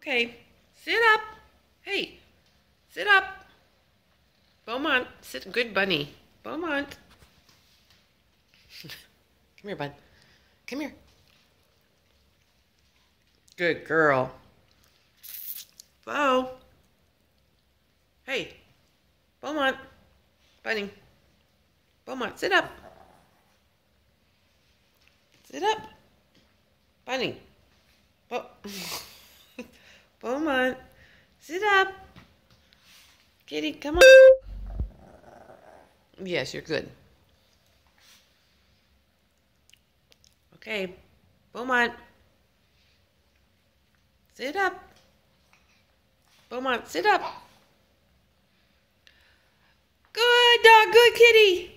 Okay. Sit up. Hey. Sit up. Beaumont. Sit. Good bunny. Beaumont. Come here, bud. Come here. Good girl. Bo. Hey. Beaumont. Bunny. Beaumont, sit up. Sit up. Bunny. Beaumont, sit up. Kitty, come on. Yes, you're good. Okay, Beaumont. Sit up. Beaumont, sit up. Good dog, good kitty.